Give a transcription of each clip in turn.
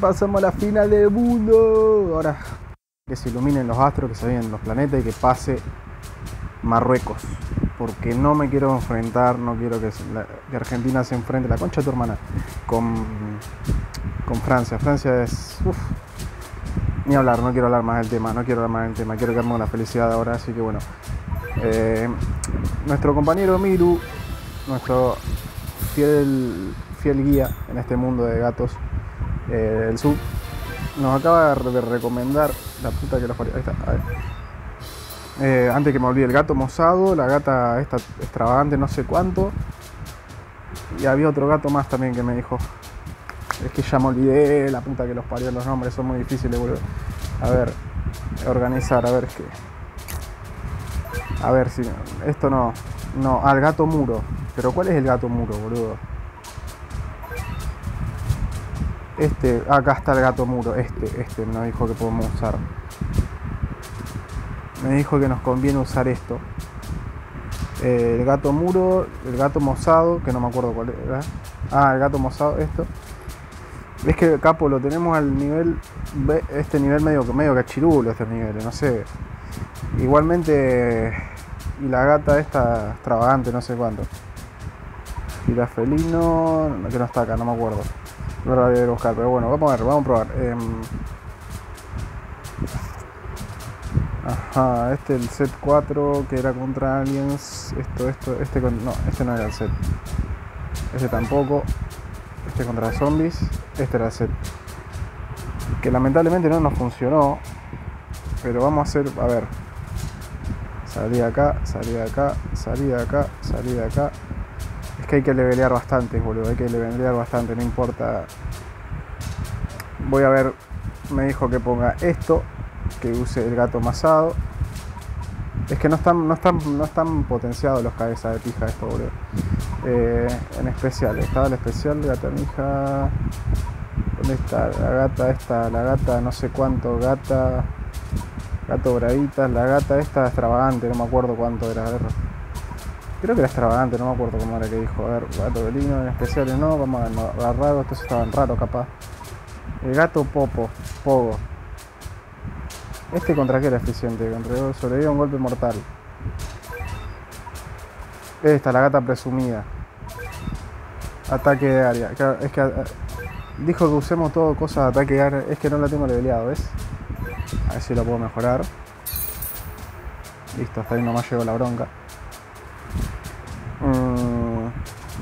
Pasamos a la final del mundo. Ahora que se iluminen los astros, que se vean los planetas y que pase Marruecos. Porque no me quiero enfrentar, no quiero que, Argentina se enfrente, la concha de tu hermana, con, con Francia. Francia es. ni hablar, no quiero hablar más del tema, no quiero hablar más del tema, quiero quedarme con la felicidad ahora, así que bueno. Eh, nuestro compañero Miru, nuestro fiel, fiel guía en este mundo de gatos eh, del sur, nos acaba de recomendar la puta que los Ahí está, eh, antes que me olvide, el gato mozado, la gata esta extravagante, no sé cuánto. Y había otro gato más también que me dijo. Es que ya me olvidé, la puta que los parió, los nombres son muy difíciles, boludo. A ver, organizar, a ver, es que. A ver si. Esto no. No, al gato muro. Pero ¿cuál es el gato muro, boludo? Este, acá está el gato muro, este, este me dijo que podemos usar. Me dijo que nos conviene usar esto. Eh, el gato muro, el gato mozado, que no me acuerdo cuál era. Ah, el gato mozado, esto. Es que capo lo tenemos al nivel, este nivel medio, medio cachirulo, este nivel, no sé. Igualmente, y la gata esta extravagante, no sé cuánto. la felino, que no está acá, no me acuerdo. A buscar, pero bueno, vamos a ver, vamos a probar. Em, ajá, este el set 4 que era contra aliens. Esto, esto, este. No, este no era el set. Este tampoco. Este contra zombies. Este era el set. Que lamentablemente no nos funcionó. Pero vamos a hacer. A ver. Salí de acá, salí de acá, salí de acá, salí de acá. Que hay que levelear bastante, boludo. Hay que levelear bastante, no importa. Voy a ver. Me dijo que ponga esto. Que use el gato masado. Es que no están, no están, no están potenciados los cabezas de pija esto, boludo. Eh, en especial, estaba el especial gata mija. ¿Dónde está? La gata esta, la gata no sé cuánto, gata. Gato bravitas, la gata esta extravagante, no me acuerdo cuánto era, a ver. Creo que era extravagante, no me acuerdo cómo era que dijo. A ver, gato lino en especiales no, vamos a ver, raro, estos estaban raros capaz. El gato popo, pogo. ¿Este contra qué era eficiente? Contra sobrevive un golpe mortal. Esta, la gata presumida. Ataque de área. es que eh, dijo que usemos todo cosas de ataque de área. Es que no la tengo leveleado, ¿ves? A ver si lo puedo mejorar. Listo, hasta ahí nomás llegó la bronca.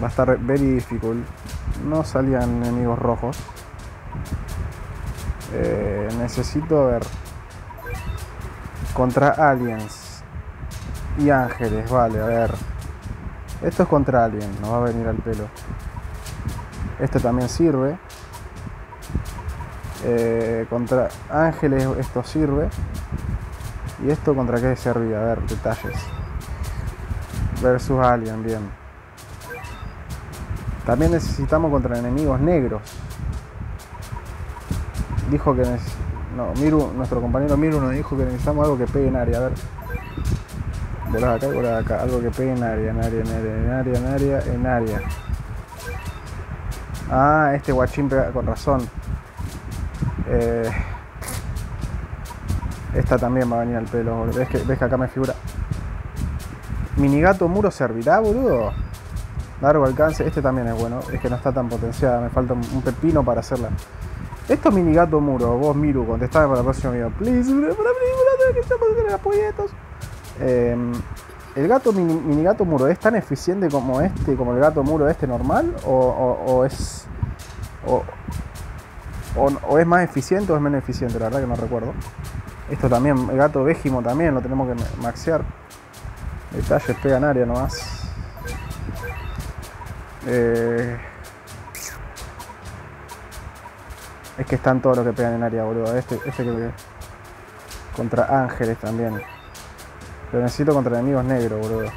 Va a estar very difficult. No salían enemigos rojos. Eh, necesito ver. Contra aliens. Y ángeles, vale, a ver. Esto es contra aliens, nos va a venir al pelo. Este también sirve. Eh, contra ángeles esto sirve. ¿Y esto contra qué servía? A ver, detalles. Versus alien, bien. También necesitamos contra enemigos negros. Dijo que no, Miru, nuestro compañero Miru nos dijo que necesitamos algo que pegue en área. A ver. Volá acá volá acá. Algo que pegue en área, en área, en área, en área, en área, en área. Ah, este guachín pega con razón. Eh, esta también va a venir al pelo, ¿Ves que, ves que acá me figura? ¿Minigato muro servirá, boludo? Largo alcance, este también es bueno, es que no está tan potenciada, me falta un pepino para hacerla. Esto mini gato muro, vos Miru, contestame para el próximo video. Please, para que estamos eh, ¿El gato mini, gato muro es tan eficiente como este, como el gato muro este normal? ¿O, es. O, es más eficiente o es menos eficiente? La verdad que no recuerdo. Esto también, el gato végimo también lo tenemos que maxear. Detalles pegan área nomás. Eh, es que están todos los que pegan en área, boludo. Este, este que. Contra ángeles también. Pero necesito contra enemigos negros, boludo.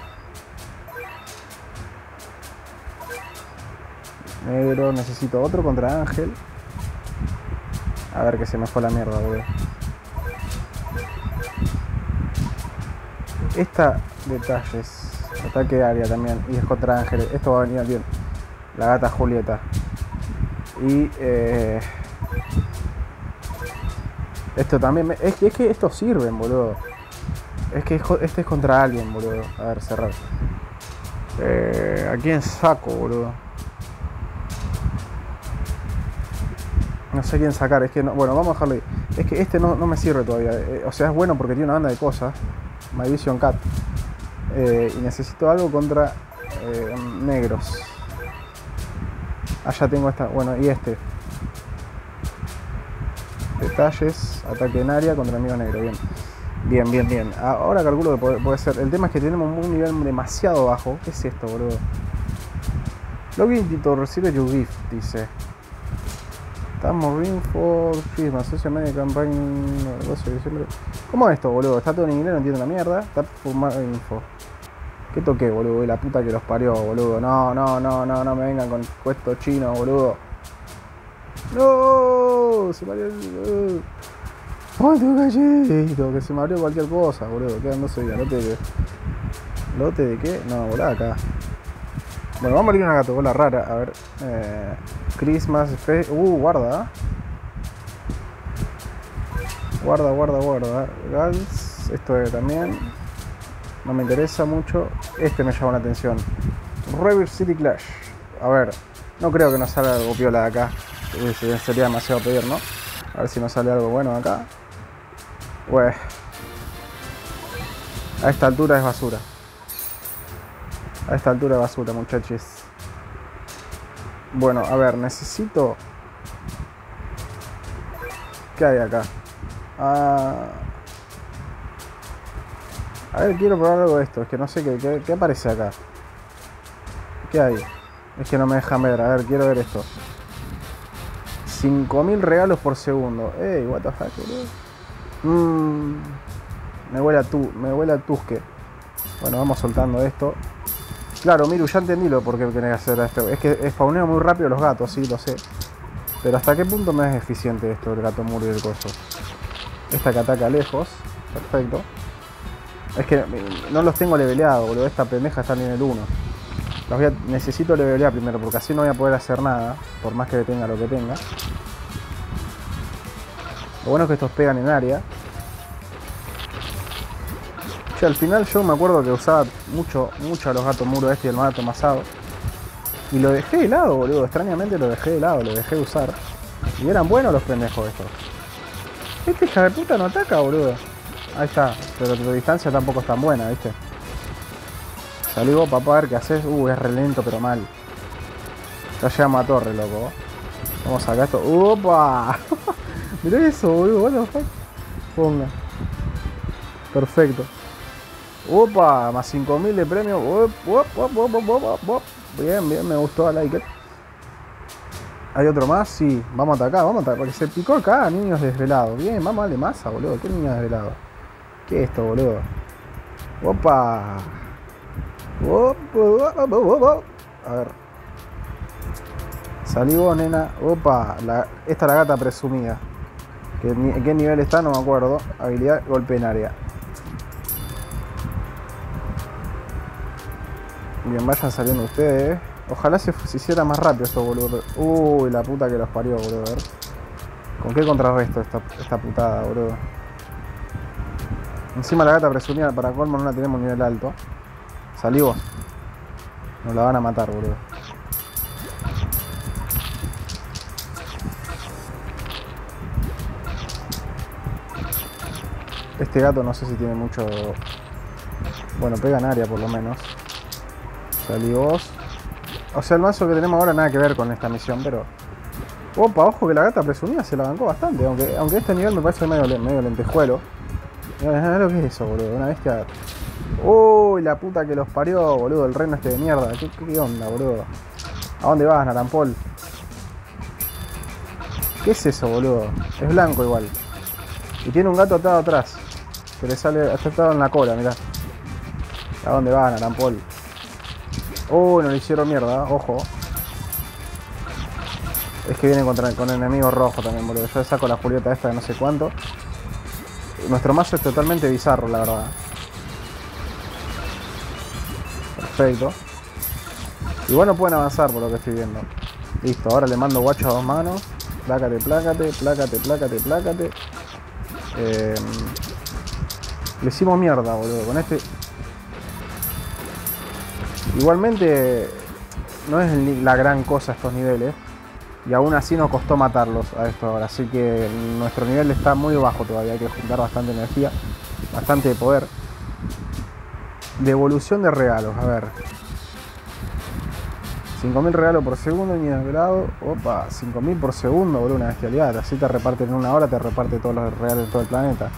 Negro, necesito otro contra ángel. A ver que se me fue la mierda, boludo. Esta detalles. Ataque de área también. Y es contra ángeles. Esto va a venir bien. La gata Julieta. Y eh, esto también... es, que, es que estos sirven, boludo. Es que este es contra alguien, boludo. A ver, cerrar. Eh, ¿A quién saco, boludo? No sé quién sacar, es que no. Bueno, vamos a dejarlo ahí. Es que este no, me sirve todavía. Eh, o sea, es bueno porque tiene una banda de cosas. My Vision Cat. Y necesito algo contra negros. Allá tengo esta. Bueno, y este. Detalles, ataque en área contra amigo negro. Bien. Bien, bien, bien. Ahora calculo que puede, ser. El tema es que tenemos un nivel demasiado bajo. ¿Qué es esto, boludo? Login to recibe your gift, dice. Estamos info, Christmas, social media campaign 12 de diciembre. ¿Cómo es esto, boludo? Está todo en inglés, no entiendo la mierda. Está por info. ¿Qué toqué, boludo? La puta que los parió, boludo. No, no, no, no, no me vengan con puestos chinos, boludo. No, se me abrió el. ¡Ay, tengo gallito! Que se me abrió cualquier cosa, boludo. ¿Qué ando soy? ¿Lote de. ¿Lote de qué? No, volá acá. Bueno, vamos a abrir una gatobola rara. A ver. Eh, Christmas. Uh, guarda. Guarda, guarda, guarda. Gals. Esto también. No me interesa mucho. Este me llama la atención. River City Clash. A ver. No creo que nos salga algo piola de acá. Sería demasiado pedir, ¿no? A ver si nos sale algo bueno de acá. Pues. A esta altura es basura. A esta altura es basura, muchachos. Bueno, a ver, necesito... ¿Qué hay acá? Ah... A ver, quiero probar algo de esto. Es que no sé qué, qué, aparece acá. ¿Qué hay? Es que no me dejan ver. A ver, quiero ver esto. 5000 regalos por segundo. Ey, what the fuck, Mmm. Me huele a tu, me huele a tusque. Bueno, vamos soltando esto. Claro, Miru, ya entendí lo por qué tenés que hacer esto. Es que spawneo muy rápido los gatos, sí, lo sé. Pero hasta qué punto me es eficiente esto, el gato muro y el coso. Esta que ataca lejos. Perfecto. Es que no los tengo leveleados, boludo. Esta pendeja está en nivel 1. Los voy a, necesito levelear primero, porque así no voy a poder hacer nada. Por más que tenga lo que tenga. Lo bueno es que estos pegan en área. Che, al final yo me acuerdo que usaba mucho, mucho a los gatos muros este y el mato masado. Y lo dejé de lado, boludo. Extrañamente lo dejé de lado, lo dejé de usar. Y eran buenos los pendejos estos. Este hija de puta no ataca, boludo. Ahí está. Pero tu distancia tampoco es tan buena, ¿viste? Salí vos, papá, a ver qué haces. Uh, es re lento, pero mal. Ya llegamos a torre, loco. Vamos a sacar esto. ¡Opa! Mirá eso, boludo. What the fuck? Ponga. Perfecto. Opa, más 5000 de premio. bien, bien, me gustó, like ¿Hay otro más? Sí, vamos a atacar, vamos a atacar. Porque se picó acá, niños desvelados. Bien, vamos a darle masa, boludo. ¿Qué niños desvelados? ¿Qué es esto, boludo? Opa. A ver. Salí vos, nena. Opa. esta es la gata presumida. ¿En qué nivel está? No me acuerdo. Habilidad, golpe en área. Bien, vayan saliendo ustedes. Ojalá se, hiciera más rápido esto, boludo. Uy, la puta que los parió, boludo. A ver. ¿Con qué contrarresto esta, esta putada, boludo? Encima la gata presumida para colmo no la tenemos nivel alto. Salí vos. Nos la van a matar, boludo. Este gato no sé si tiene mucho... Bueno, pega en área por lo menos. Salí vos. O sea, el mazo que tenemos ahora nada que ver con esta misión, pero... Opa, ojo que la gata presumida se la bancó bastante, aunque, aunque este nivel me parece medio, medio lentejuelo. Mira lo que es eso, boludo, una bestia... Uy, la puta que los parió, boludo, el reino este de mierda. ¿Qué, onda, boludo? ¿A dónde vas, Narampol? ¿Qué es eso, boludo? Es blanco igual. Y tiene un gato atado atrás. Que le sale atado en la cola, mirá. ¿A dónde vas, Narampol? Uy, no le hicieron mierda, ojo. Es que viene contra, con enemigo rojo también, boludo. Yo saco la Julieta esta de no sé cuánto. Nuestro mazo es totalmente bizarro, la verdad. Perfecto. Igual no pueden avanzar por lo que estoy viendo. Listo, ahora le mando guacho a dos manos. Plácate, plácate, plácate, plácate, plácate. Eh, le hicimos mierda, boludo. Con este. Igualmente, no es la gran cosa estos niveles. Y aún así nos costó matarlos a esto ahora. Así que nuestro nivel está muy bajo todavía. Hay que juntar bastante energía, bastante poder. Devolución de regalos, a ver. 5.000 regalos por segundo, grado. Opa, 5.000 por segundo, boludo, una bestialidad. Así te reparten en una hora, te reparte todos los regalos de todo el planeta.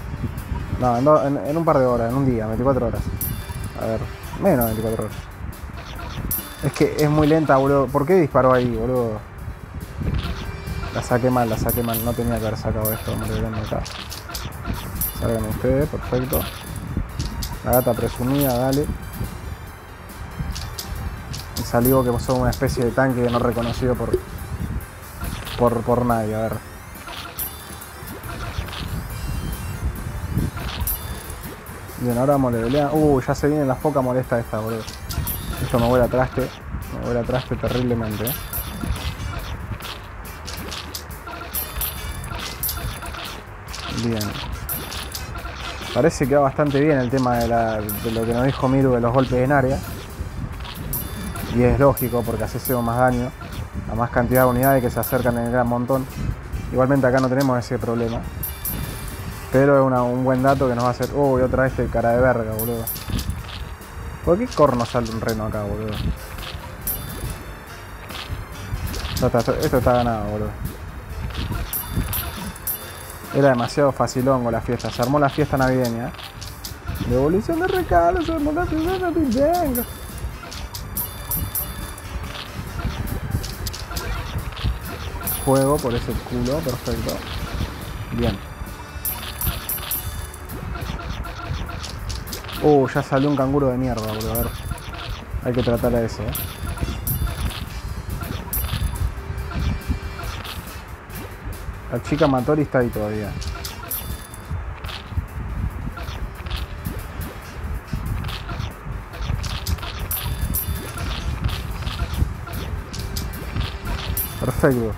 No, en, un par de horas, en un día, 24 horas. A ver, menos de 24 horas. Es que es muy lenta, boludo. ¿Por qué disparó ahí, boludo? La saqué mal, la saqué mal. No tenía que haber sacado esto. Vamos acá. Salgan ustedes, perfecto. La gata presumida, dale. Y salió que pasó una especie de tanque no reconocido por, por, por nadie. A ver. Bien, ahora vamos a Uh, ya se viene la foca molesta esta, boludo. Esto me vuela a traste. Me vuela a traste terriblemente, eh. Bien. Parece que va bastante bien el tema de, lo que nos dijo Miru de los golpes en área. Y es lógico porque así más daño a más cantidad de unidades que se acercan en el gran montón. Igualmente acá no tenemos ese problema. Pero es un buen dato que nos va a hacer... Uy, otra vez este cara de verga, boludo. ¿Por qué corno sale un reno acá, boludo? esto está ganado, boludo. Era demasiado facilongo la fiesta. Se armó la fiesta navideña. Devolución de regalos, se armó la fiesta navideña. Fuego por ese culo, perfecto. Bien. Uh, ya salió un canguro de mierda, boludo. A ver. Hay que tratar a ese, eh. La chica Matori está ahí todavía. Perfecto.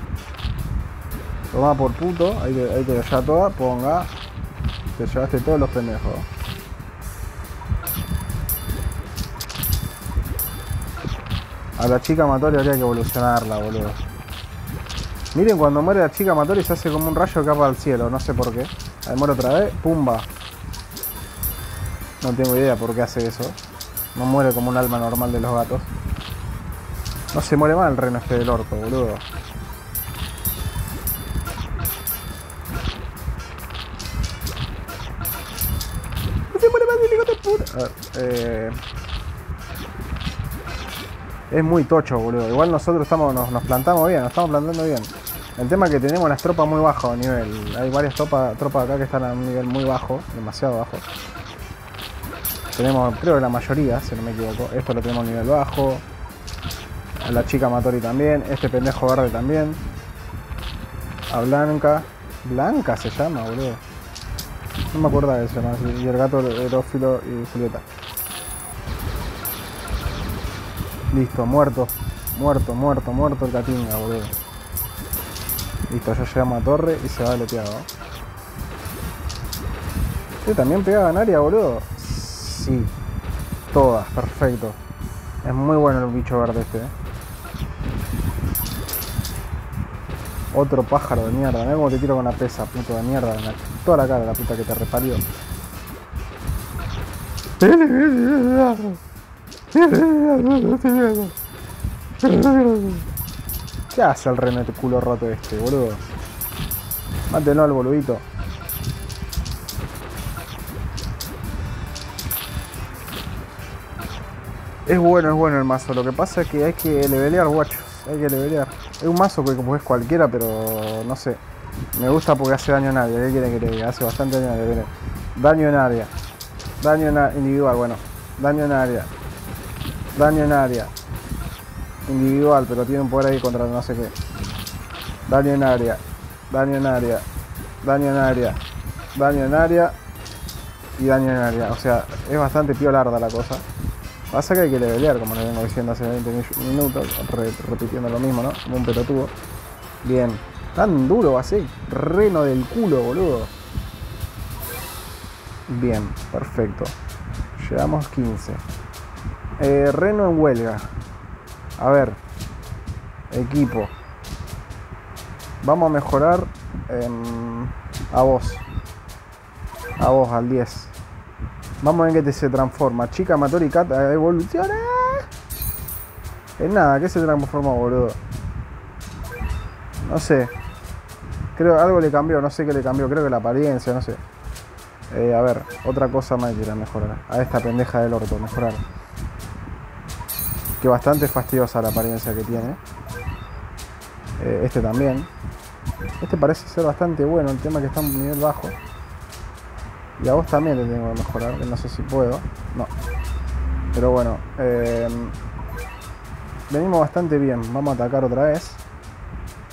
Toma por puto, ahí te, ahí te ya toda, ponga. Te llevaste todos los pendejos. A la chica Matori habría que evolucionarla, boludo. Miren, cuando muere la chica Matori se hace como un rayo que capa al cielo, no sé por qué. Ahí muere otra vez, pumba. No tengo idea por qué hace eso. No muere como un alma normal de los gatos. No se muere mal el reno este del orco, boludo. No se muere más el hijo de puta. Eh... Es muy tocho, boludo. Igual nosotros estamos, nos, plantamos bien, nos estamos plantando bien. El tema es que tenemos las tropas muy bajo nivel. Hay varias tropas, tropas acá que están a un nivel muy bajo, demasiado bajo. Tenemos, creo que la mayoría, si no me equivoco. Esto lo tenemos a nivel bajo. A la chica Matori también. Este pendejo verde también. A Blanca. Blanca se llama, boludo. No me acuerdo de eso, ¿no? Y el gato Erófilo y Julieta. Listo, muerto. Muerto, muerto, muerto el Catinga, boludo. Listo, ya llegamos a torre y se va leteado. ¿Sí, también pegaba en área, boludo? Sí. Todas, perfecto. Es muy bueno el bicho verde este, eh. Otro pájaro de mierda. Mira cómo te tiro con la pesa, puto de mierda. Toda la cara, la puta que te reparió. ¿Qué hace el renete culo roto este, boludo? Mátenlo al boludito. Es bueno, es bueno el mazo. Lo que pasa es que hay que levelear, guachos. Hay que levelear. Es un mazo que como es cualquiera, pero no sé. Me gusta porque hace daño en área. ¿Qué quiere que le Hace bastante daño en área. Daño en área. Daño en individual, bueno. Daño en área. Daño en área. Individual, pero tiene un poder ahí contra no sé qué. Daño en área. Daño en área. Daño en área. Daño en área. Y daño en área. O sea, es bastante piolarda la cosa. Pasa que hay que levelear, como le vengo diciendo hace 20 minutos, repitiendo lo mismo, ¿no? Como un pelotudo. Bien. Tan duro va a. Reno del culo, boludo. Bien, perfecto. Llevamos 15. Eh, Reno en huelga. A ver. Equipo. Vamos a mejorar a vos. A vos, al 10. Vamos a ver qué te se transforma. Chica Matori Cat evoluciona. Es nada, ¿qué se transformó, boludo? No sé. Creo algo le cambió, no sé qué le cambió. Creo que la apariencia, no sé. Eh, a ver, otra cosa más que mejorar. A esta pendeja del orto, mejorar. Que bastante fastidiosa la apariencia que tiene. Eh, este también. Este parece ser bastante bueno, el tema que está en nivel bajo. Y a vos también te tengo que mejorar, que no sé si puedo. No. Pero bueno. Em, venimos bastante bien. Vamos a atacar otra vez.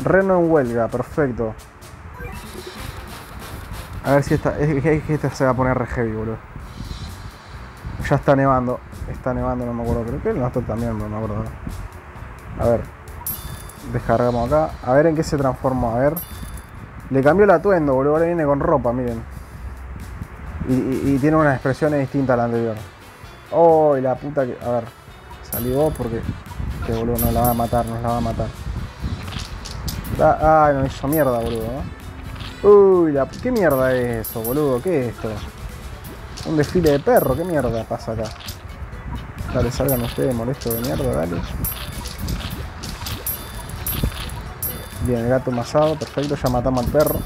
Reno en huelga, perfecto. A ver si esta, es, esta se va a poner re heavy, boludo. Ya está nevando. Está nevando, no me acuerdo. Creo que el nuestro también, no me acuerdo. A ver. Descargamos acá. A ver en qué se transformó. A ver. Le cambió el atuendo, boludo. Ahora viene con ropa, miren. Y, tiene unas expresiones distintas a la anterior. Oh, la puta que. A ver. Salió porque. Que boludo nos la va a matar, nos la va a matar. Ay, nos hizo mierda, boludo, Uy, la, ¿qué mierda es eso, boludo? ¿Qué es esto? Un desfile de perro, ¿qué mierda pasa acá? Dale, salgan ustedes, molesto de mierda, dale. Bien, el gato masado, perfecto, ya matamos al perro.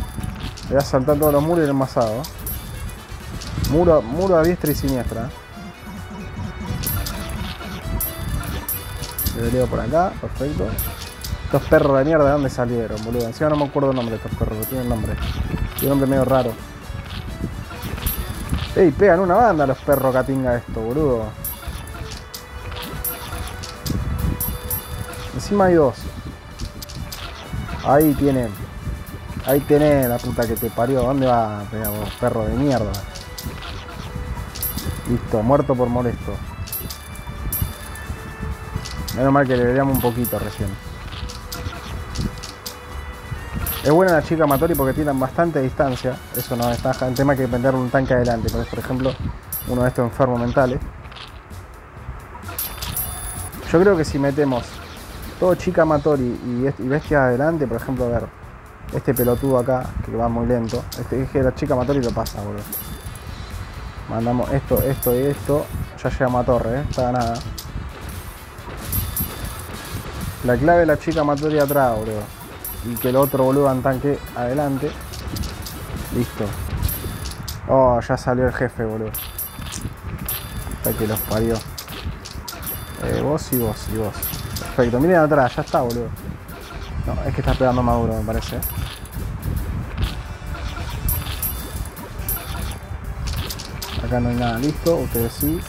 Le voy a saltar todos los muros y el masado. Muro, muro a diestra y siniestra. leo por acá, perfecto. Estos perros de mierda, ¿de dónde salieron, boludo? Encima no me acuerdo el nombre de estos perros, tienen nombre. Tiene un nombre medio raro. Ey, pegan una banda los perros catinga esto, boludo. Encima hay dos. Ahí tienen. Ahí tenés la puta que te parió. ¿Dónde va, perro de mierda? Listo, muerto por molesto. Menos mal que le veríamos un poquito recién. Es buena la chica Matori porque tienen bastante distancia. Eso no está El tema que vender un tanque adelante. Por ejemplo, uno de estos enfermos mentales. Yo creo que si metemos todo chica Matori y, bestia adelante, por ejemplo, a ver, este pelotudo acá, que va muy lento. Este dije la chica Matori lo pasa, boludo. Mandamos esto, esto y esto. Ya llegamos a torre, ¿eh? Está ganada. La clave es la chica matoria atrás, boludo. Y que el otro boludo en tanque adelante. Listo. Oh, ya salió el jefe, boludo. Hasta que los parió. Eh, vos y vos y vos. Perfecto, miren atrás, ya está, boludo. No, es que está pegando maduro, me parece. Acá no hay nada listo, ustedes sí.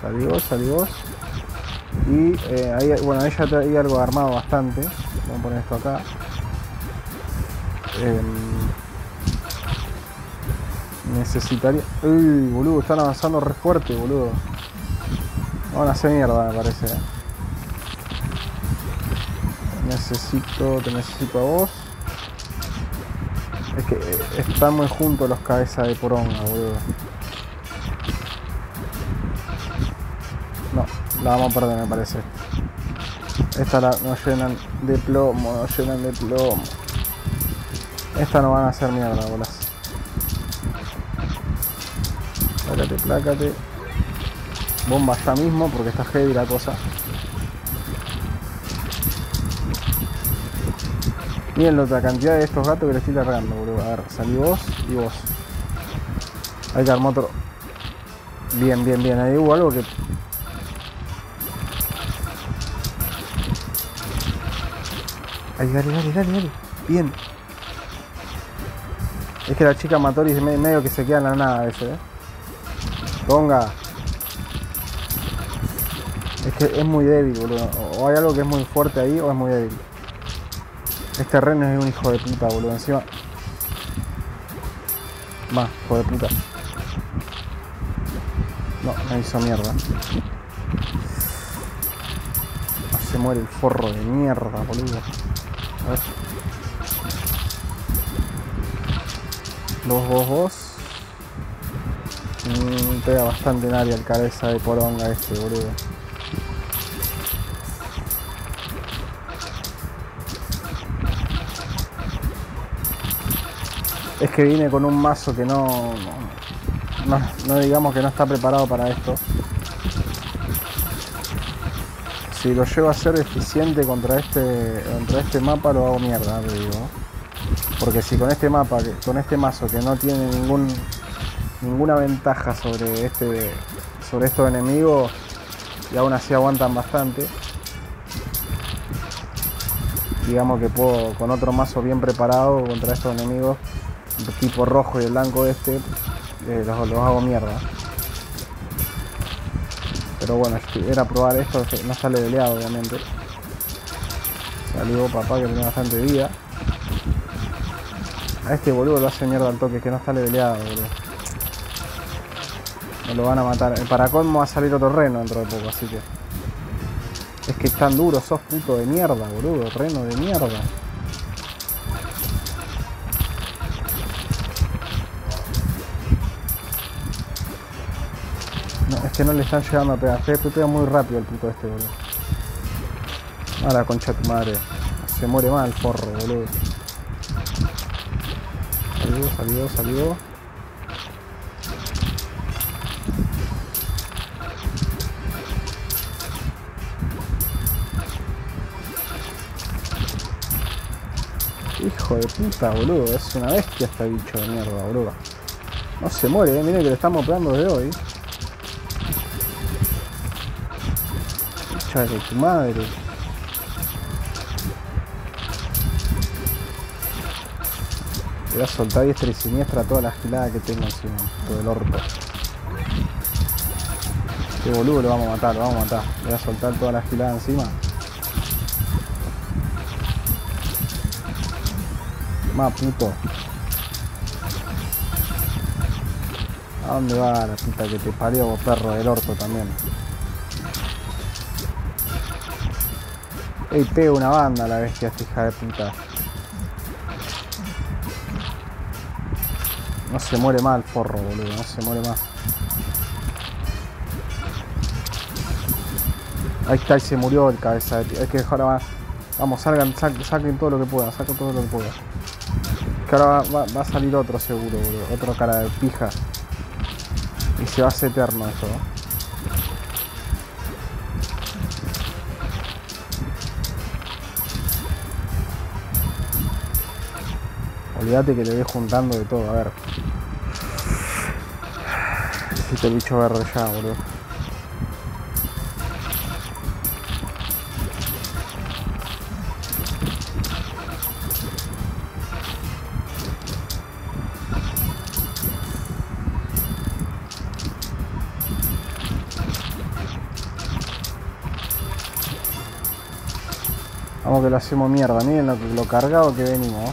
Salimos, salimos. Y eh, ahí, bueno, ahí ya traía algo armado bastante. Vamos a poner esto acá. Em, necesitaría... Uy, boludo, están avanzando re fuerte, boludo. Van a hacer mierda, me parece. Necesito, te necesito a vos. Es que eh, están muy juntos los cabezas de poronga, boludo. No, la vamos a perder me parece. Esta la, nos llenan de plomo, nos llenan de plomo. Esta no van a hacer mierda, bolas. Plácate, plácate. Bomba ya mismo porque está heavy la cosa. Miren la otra cantidad de estos gatos que le estoy largando, boludo. A ver, salí vos y vos. Ahí armó otro. Bien, bien, bien. Ahí hubo algo que. Ahí, dale, dale, dale, dale. Bien. Es que la chica Matori medio que se queda en la nada ese, eh. Ponga. Es que es muy débil, boludo. O hay algo que es muy fuerte ahí o es muy débil. Este reno es un hijo de puta, boludo. Encima. Más, hijo de puta. No, me hizo mierda. se muere el forro de mierda, boludo. A ver. Dos, dos, dos. Mm, pega bastante en área el cabeza de poronga este, boludo. Es que vine con un mazo que no, no, digamos que no está preparado para esto. Si lo llevo a ser eficiente contra este contra este mapa lo hago mierda, te digo. Porque si con este mapa, con este mazo que no tiene ningún ninguna ventaja sobre este sobre estos enemigos y aún así aguantan bastante digamos que puedo con otro mazo bien preparado contra estos enemigos tipo rojo y el blanco este eh, los, hago mierda pero bueno era probar esto no sale deleado obviamente salió papá que tiene bastante vida a este boludo lo hace mierda al toque que no sale deleado boludo me lo van a matar. Para colmo va a salir otro reno dentro de poco, así que. Es que es tan duro, sos puto de mierda, boludo. Reno de mierda. Que no le están llegando a pegar. Se pega muy rápido el puto este, boludo. A la concha tu madre. Se muere mal el forro, boludo. Salió, salió, salió. Hijo de puta, boludo. Es una bestia este bicho de mierda, boludo. No se muere, eh. Miren que le estamos pegando de hoy. Hija de tu madre. Voy a soltar diestra y siniestra toda la gilada que tengo encima. Todo el orto. Qué boludo lo vamos a matar, lo vamos a matar. Voy a soltar toda la gilada encima. Más puto. ¿A dónde va la puta que te parió vos perro del orto también? Ey, pega una banda la bestia hija de puta. No se muere mal forro, boludo, no se muere más. Ahí está, y se murió el cabeza de Hay que dejar a... Vamos, salgan, saquen todo lo que puedan, saquen todo lo que puedan ahora va, a salir otro seguro, Otro cara de pija. Y se va a hacer eterno eso, Olvídate que le voy juntando de todo, a ver. Necesito el bicho verde ya, boludo. que lo hacemos mierda. Miren lo, cargado que venimos.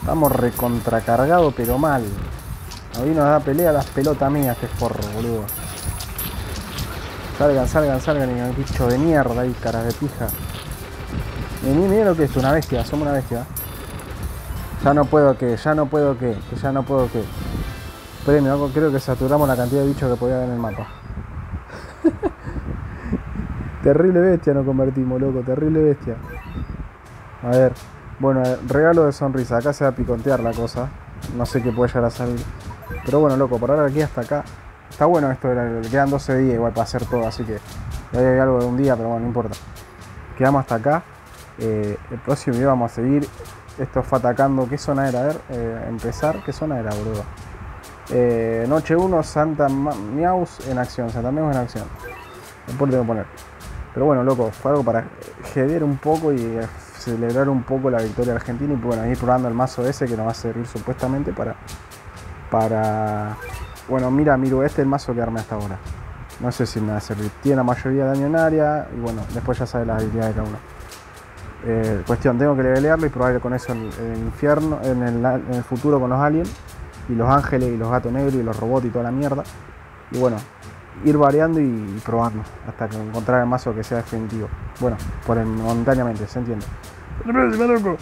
Estamos recontracargados, pero mal. Hoy nos da pelea las pelotas mías, este forro, boludo. Salgan, salgan, salgan, y bicho de mierda ahí, caras de pija. Miren, miren lo que es una bestia, somos una bestia. Ya no puedo que, ya no puedo que, que ya no puedo que. Premio, creo que saturamos la cantidad de bichos que podía haber en el mapa. terrible bestia nos convertimos, loco, terrible bestia. A ver, bueno, regalo de sonrisa. Acá se va a picontear la cosa. No sé qué puede llegar a salir. Pero bueno, loco, por ahora aquí hasta acá. Está bueno esto, quedan 12 días igual para hacer todo, así que ahí hay algo de un día, pero bueno, no importa. Quedamos hasta acá. Eh, el próximo video vamos a seguir. Esto fue atacando. ¿Qué zona era? A ver, eh, empezar. ¿Qué zona era, boludo? Eh, noche 1, Santa Miaus en acción. Santa Miaus en acción. Después le tengo que poner. Pero bueno, loco, fue algo para jeder un poco y celebrar un poco la victoria argentina y bueno, ir probando el mazo ese que nos va a servir supuestamente para. para. Bueno, mira, miro, este es el mazo que armé hasta ahora. No sé si me va a servir. Tiene la mayoría de daño en área y bueno, después ya sabe las habilidades de cada uno. Eh, cuestión, tengo que levelearlo y probar con eso en el infierno, en el, en el futuro con los aliens y los ángeles y los gatos negros y los robots y toda la mierda. Y bueno, ir variando y probando hasta que encontrar el mazo que sea definitivo. Bueno, por el, momentáneamente, ¿se entiende? Let me go.